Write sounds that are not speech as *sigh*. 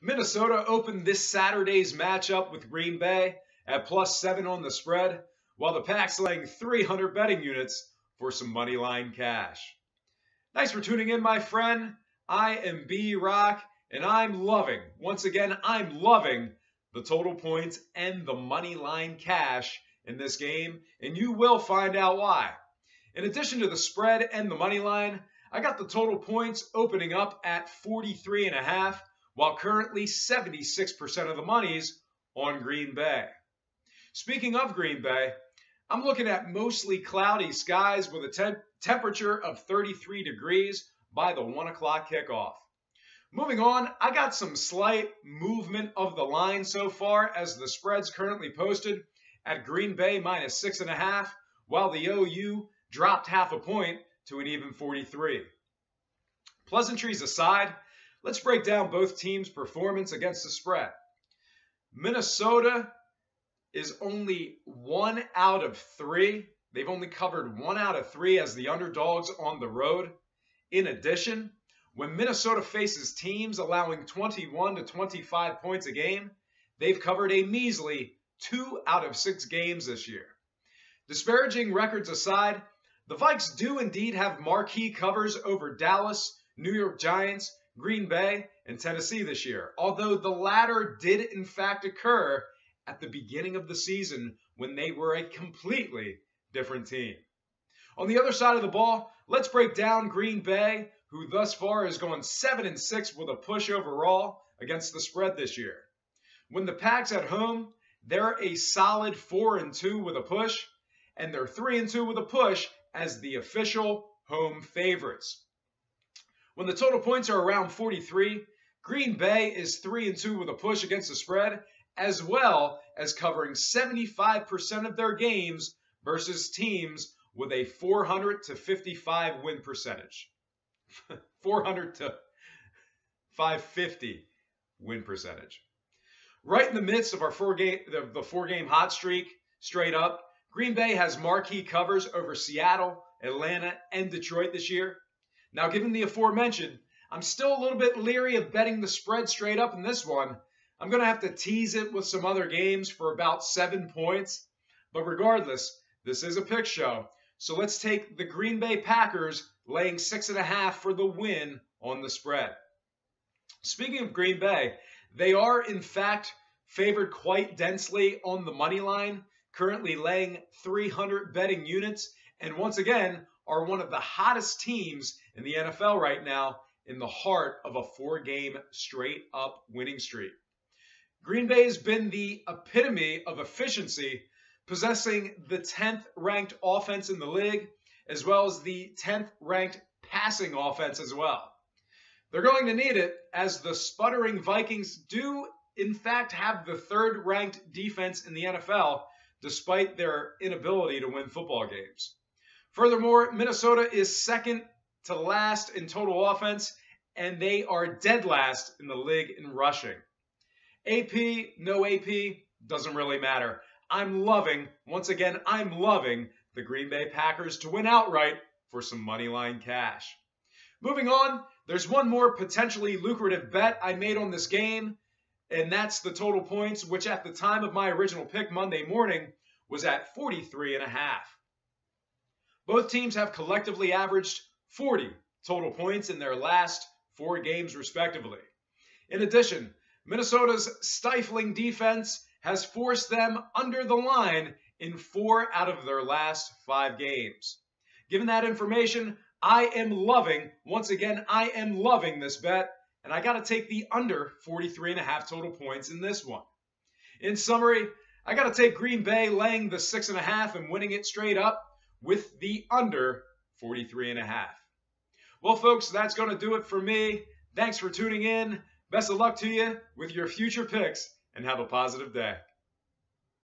Minnesota opened this Saturday's matchup with Green Bay at plus seven on the spread, while the Pack's laying 300 betting units for some money line cash. Thanks for tuning in, my friend. I am B Rock, and I'm loving, once again, I'm loving the total points and the money line cash in this game, and you will find out why. In addition to the spread and the money line, I got the total points opening up at 43 and a half while currently 76% of the money's on Green Bay. Speaking of Green Bay, I'm looking at mostly cloudy skies with a te- temperature of 33 degrees by the 1 o'clock kickoff. Moving on, I got some slight movement of the line so far as the spread's currently posted at Green Bay minus 6.5, while the OU dropped half a point to an even 43. Pleasantries aside, Let's break down both teams' performance against the spread. Minnesota is only one out of three. They've only covered one out of three as the underdogs on the road. In addition, when Minnesota faces teams allowing 21 to 25 points a game, they've covered a measly two out of six games this year. Disparaging records aside, the Vikes do indeed have marquee covers over Dallas, New York Giants, Green Bay, and Tennessee this year, although the latter did in fact occur at the beginning of the season when they were a completely different team. On the other side of the ball, let's break down Green Bay, who thus far has gone 7 and 6 with a push overall against the spread this year. When the Packs at home, they're a solid 4 and 2 with a push, and they're 3 and 2 with a push as the official home favorites. When the total points are around 43, Green Bay is 3 and 2 with a push against the spread, as well as covering 75% of their games versus teams with a 400 to 55 win percentage. *laughs* 400 to 550 win percentage. Right in the midst of our four game the, the four game hot streak, straight up, Green Bay has marquee covers over Seattle, Atlanta, and Detroit this year. Now, given the aforementioned, I'm still a little bit leery of betting the spread straight up in this one. I'm going to have to tease it with some other games for about seven points. But regardless, this is a pick show. So let's take the Green Bay Packers laying six and a half for the win on the spread. Speaking of Green Bay, they are in fact favored quite densely on the money line, currently laying 300 betting units. And once again, are one of the hottest teams in the NFL right now in the heart of a four game straight up winning streak. Green Bay has been the epitome of efficiency, possessing the 10th ranked offense in the league, as well as the 10th ranked passing offense as well. They're going to need it as the sputtering Vikings do, in fact, have the third ranked defense in the NFL, despite their inability to win football games. Furthermore, Minnesota is second to last in total offense, and they are dead last in the league in rushing. AP, no AP, doesn't really matter. I'm loving, once again, I'm loving the Green Bay Packers to win outright for some money line cash. Moving on, there's one more potentially lucrative bet I made on this game, and that's the total points, which at the time of my original pick Monday morning was at 43 and a half. Both teams have collectively averaged 40 total points in their last four games, respectively. In addition, Minnesota's stifling defense has forced them under the line in four out of their last five games. Given that information, I am loving, once again, I am loving this bet, and I got to take the under 43 and a half total points in this one. In summary, I got to take Green Bay laying the six and a half and winning it straight up with the under 43 and a half. Well, folks, that's going to do it for me. Thanks for tuning in. Best of luck to you with your future picks and have a positive day.